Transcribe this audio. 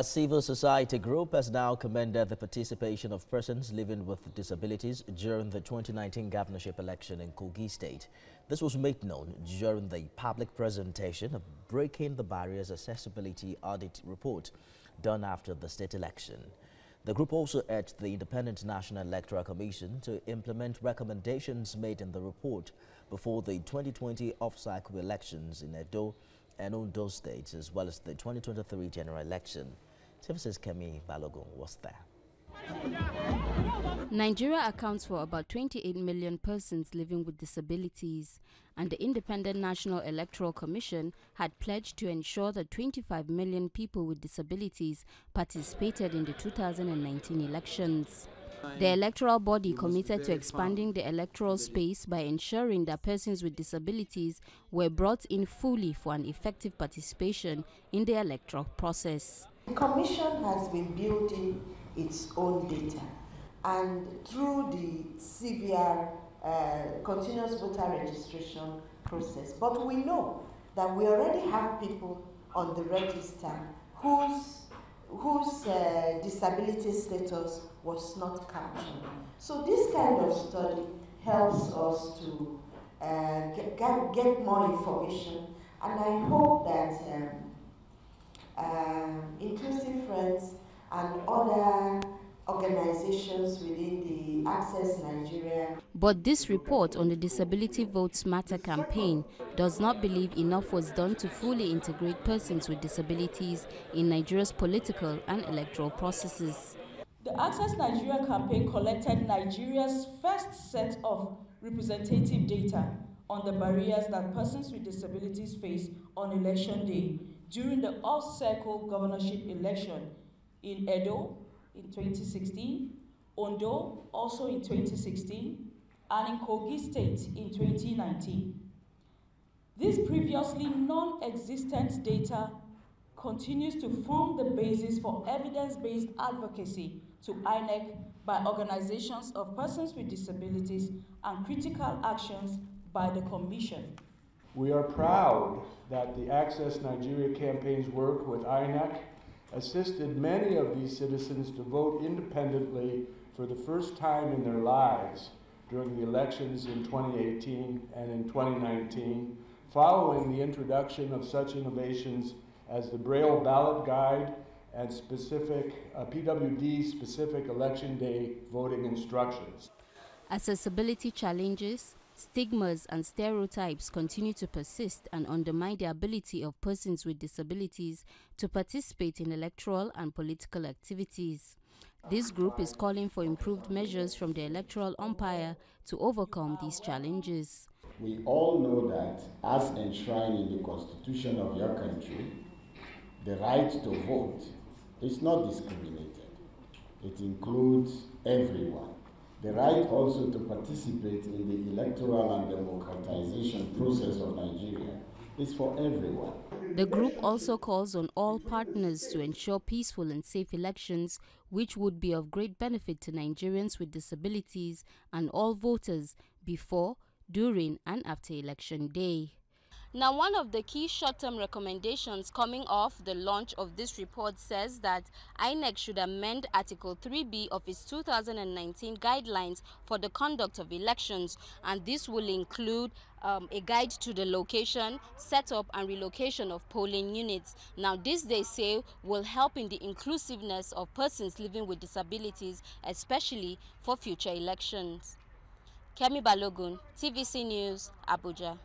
A civil society group has now commended the participation of persons living with disabilities during the 2019 governorship election in Kogi State. This was made known during the public presentation of Breaking the Barriers Accessibility Audit Report done after the state election. The group also urged the Independent National Electoral Commission to implement recommendations made in the report before the 2020 off-cycle elections in Edo and Ondo states, as well as the 2023 general election. Services Kemi Balogun was there. Nigeria accounts for about 28 million persons living with disabilities, and the Independent National Electoral Commission had pledged to ensure that 25 million people with disabilities participated in the 2019 elections. The electoral body committed to expanding the electoral space by ensuring that persons with disabilities were brought in fully for an effective participation in the electoral process. The Commission has been building its own data and through the CVR uh, continuous voter registration process. But we know that we already have people on the register whose whose uh, disability status was not captured. So this kind of study helps us to uh, get, get, more information and I hope that um, uh, Inclusive Friends and other organizations within the Access Nigeria. But this report on the Disability Votes Matter campaign does not believe enough was done to fully integrate persons with disabilities in Nigeria's political and electoral processes. The Access Nigeria campaign collected Nigeria's first set of representative data on the barriers that persons with disabilities face on election day during the off-cycle governorship election in Edo, in 2016, Ondo also in 2016, and in Kogi State in 2019. This previously non-existent data continues to form the basis for evidence-based advocacy to INEC by organizations of persons with disabilities and critical actions by the Commission. We are proud that the Access Nigeria campaign's work with INEC assisted many of these citizens to vote independently for the first time in their lives during the elections in 2018 and in 2019, following the introduction of such innovations as the Braille ballot guide and specific uh, PWD specific election day voting instructions. Accessibility challenges Stigmas and stereotypes continue to persist and undermine the ability of persons with disabilities to participate in electoral and political activities. This group is calling for improved measures from the electoral umpire to overcome these challenges. We all know that, as enshrined in the Constitution of your country, the right to vote is not discriminated. It includes everyone the right also to participate in the electoral and democratization process of Nigeria is for everyone. The group also calls on all partners to ensure peaceful and safe elections, which would be of great benefit to Nigerians with disabilities and all voters before, during, and after election day. Now, one of the key short-term recommendations coming off the launch of this report says that INEC should amend Article 3B of its 2019 guidelines for the conduct of elections, and this will include um, a guide to the location, setup, and relocation of polling units. Now, this, they say, will help in the inclusiveness of persons living with disabilities, especially for future elections. Kemi Balogun, TVC News, Abuja.